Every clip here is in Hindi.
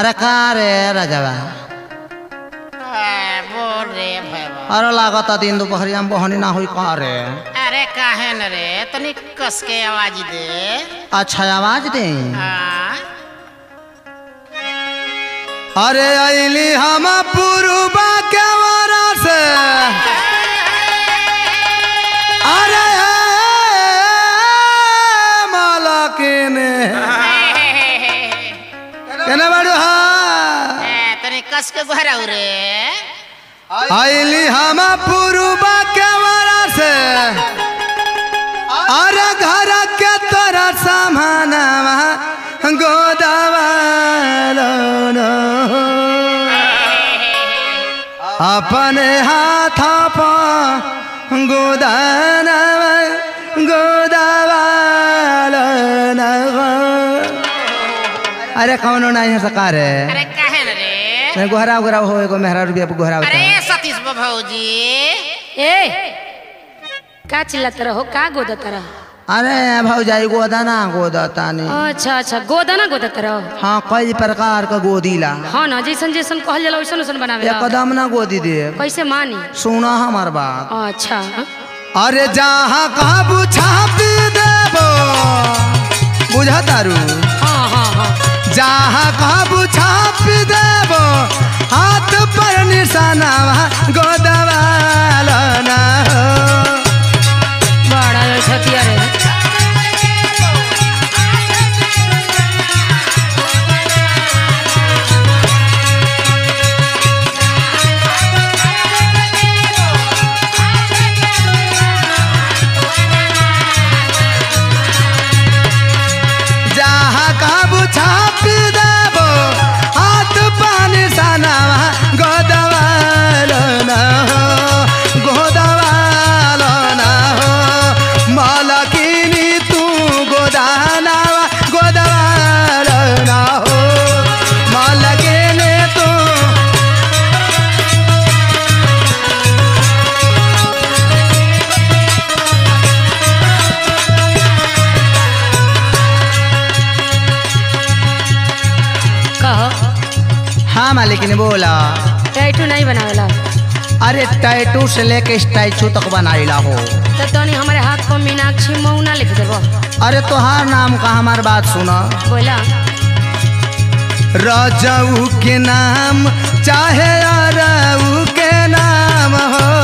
अरे का रे राजावा आ, बोल रे भैया अरे लागत दिन दोपहरिया में बहनी ना हुई का रे अरे काहे न रे तनी कस के आवाज़ दे अच्छा आवाज़ दे हाँ अरे अली हम पुरुबा के वरा से कस के घराऊ रे अली हम पुरुबा के वरा से। अरे घर के तोरा सामानवा गोदावा अपने हाथ पर गोदानवा गोदावालो न। अरे कौन नहीं है सकार? है अरे काहे न रे गोहरा गोहरा हो एगो मेहरा रुपया गोहरा अरे सतीश भौजी ए का चिल्लात रहो का गोदत रहो? अरे भौजाई गोदाना गोदतानी अच्छा अच्छा गोदना गोदत रहो। हाँ कई प्रकार का गोदीला। हाँ ना जैसन जैसन कहल जाला वैसन वैसन बनावे एकदम ना गोदी दे। कैसे मानी? सुना हमार बात। अच्छा। अरे जहाँ कहबू छापी देबो? बुझा तारू जहाँ कहबू छाप देबो हाथ पर निशाना गोदवाल ना हो। टैटू नहीं बनावेला। अरे टैटू से लेके स्टैचू तक बनाइला हो। तो तनी हमारे हाथ को मीनाक्षी मौना लिख देबो। अरे तोहार नाम का हमार बात सुना। बोला। राजाऊ के नाम चाहे आराऊ के नाम हो।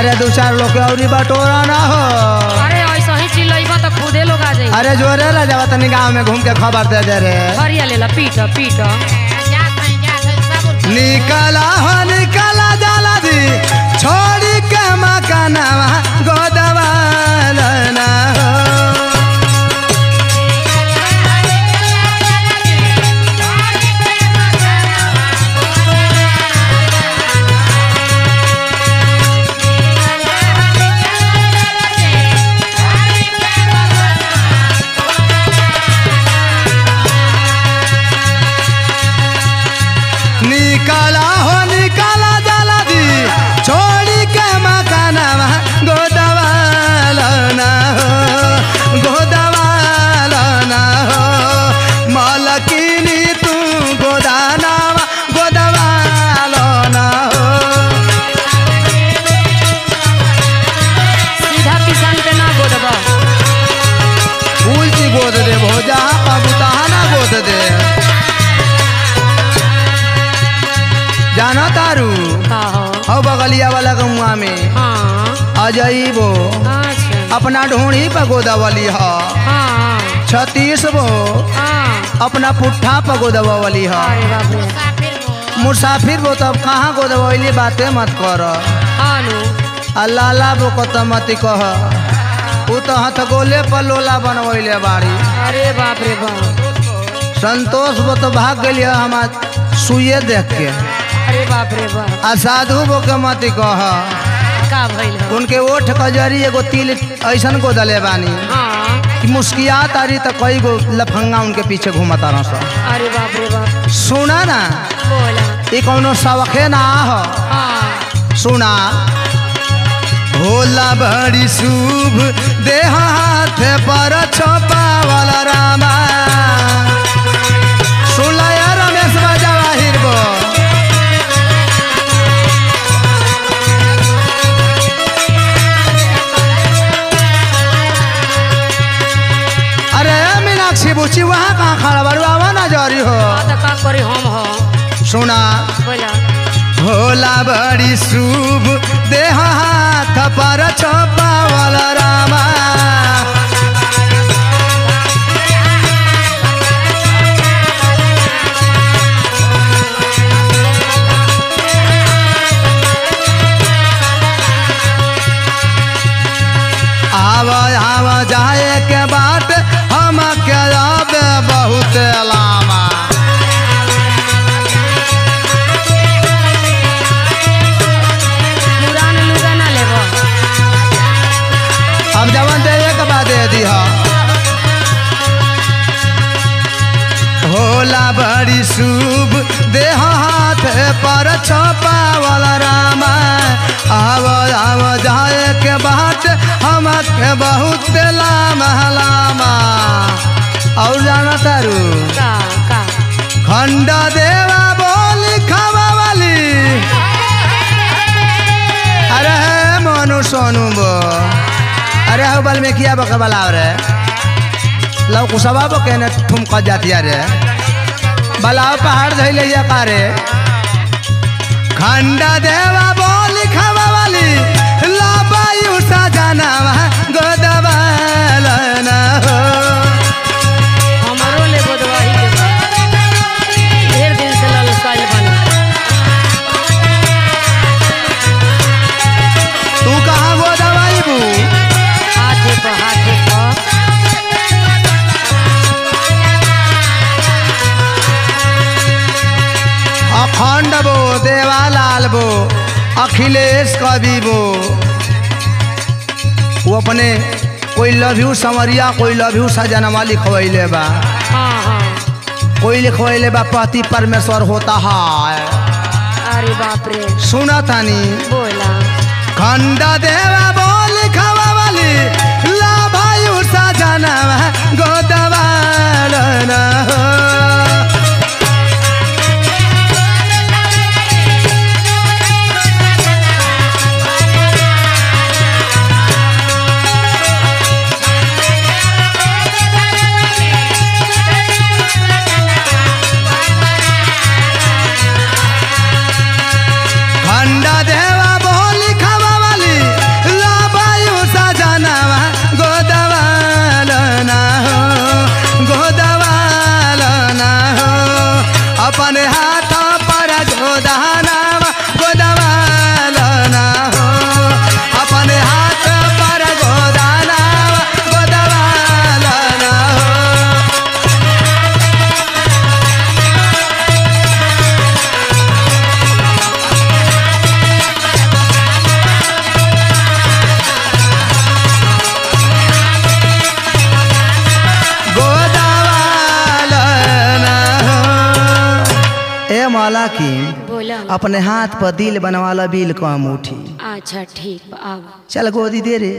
अरे दो चार लोग और बटोरा ना हो। अरे ऐसा ही चिल्लाइबा तो खुदे लोग आ जाई। अरे जोरे ला जावा तनी गाँव में घूम के खबर दे दे रे। हरिया लेला पीट पीट। सब निकला हो निकला जाला दी छोड़ी के मकानवा गोदवाल का हो हो बगलिया वाला गमुआ में। हाँ। अजईबो अच्छा। अपना ढोड़ी पर गोदावली ह। हाँ। छत्तीस बो। हाँ। अपना पुट्ठा पर गोदवावली ह। मुसाफिर वो बो तब कहाँ गोदवैली बातें मत कर। अल्लाह बो को तो मत कह। उ तो हथगोले पर लोला बनवैले बाड़ी। अरे बाप रे बाप। संतोष बो तो भाग गेलिय हमार सुइए देख के। अरे बाप रे बाप। आ साधु बो के मत कह। का भइल उनके ओठ कजरी एगो तिल ऐसन गोदले बानी। हाँ। कि मुस्किया तारी तो कई गो लफंगा उनके पीछे घूमता रह अरे बाप रे बाप। सुना ना? बोला। ये कौनो सवखे ना हो? हाँ। सुना। भोला बड़ी शुभ देह हाथ पर छपावल रामा। बोला। भोला बड़ी शुभ देह हाथ पर छोपा रामा बड़ी शुभ देह हाथ पर छपावल रामा। आव आव जाए के बाट हम के बहुत लामा लामा। और जाना तारू। खंड देवा बोली खावा वाली। अरे मोनू सोनू बो। अरे हो बल में किया बके बलाव रे। लव कुसबा बो कहने ठुमक जाती रे। बलाव पहाड़ धैले जा पारे। खंडा देवा अखिलेश कवि बो वो। अपने कोई लव यू समरिया कोई लव यू सजनवा लिखवैले बा। हाँ हाँ। कोई लिखवैले बा पति परमेश्वर होता है अरे बाप रे। सुना तानी बोला। खंड देवा बोल खवा वाली लाभायु सजनवा हो। कि की अपने हाथ पर दिल बनवाला बिल कम उठी अच्छा ठीक चल गोदी दे रे।